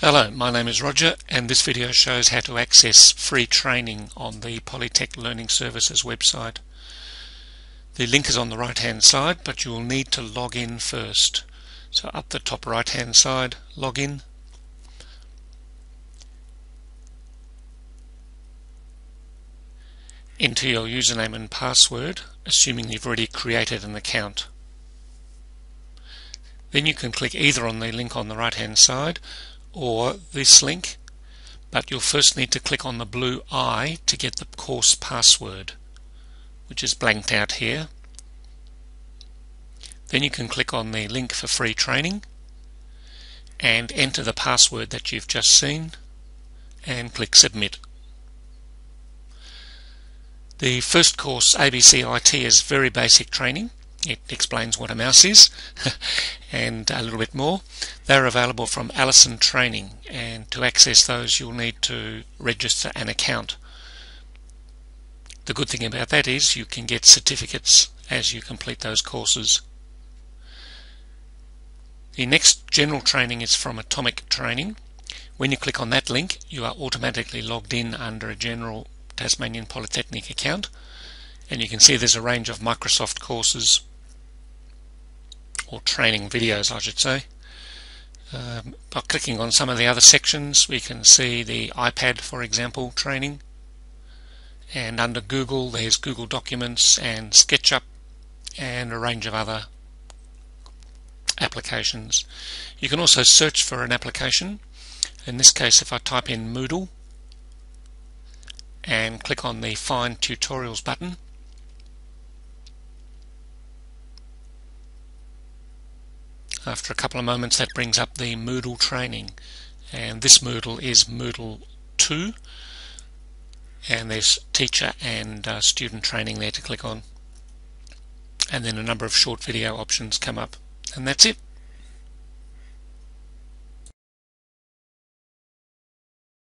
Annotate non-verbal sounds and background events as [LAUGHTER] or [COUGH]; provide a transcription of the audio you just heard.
Hello, my name is Roger and this video shows how to access free training on the Polytech Learning Services website. The link is on the right hand side but you will need to log in first. So up the top right hand side, log in. Enter your username and password assuming you've already created an account. Then you can click either on the link on the right hand side or this link but you'll first need to click on the blue I to get the course password which is blanked out here. Then you can click on the link for free training and enter the password that you've just seen and click submit. The first course ABC IT is very basic training it explains what a mouse is [LAUGHS] and a little bit more. They're available from Alison Training and to access those you'll need to register an account. The good thing about that is you can get certificates as you complete those courses. The next general training is from Atomic Training. When you click on that link you are automatically logged in under a general Tasmanian Polytechnic account and you can see there's a range of Microsoft courses or training videos I should say. Um, by clicking on some of the other sections we can see the iPad for example training and under Google there's Google Documents and SketchUp and a range of other applications. You can also search for an application in this case if I type in Moodle and click on the Find Tutorials button After a couple of moments that brings up the Moodle training. And this Moodle is Moodle 2 and there's teacher and uh, student training there to click on. And then a number of short video options come up. And that's it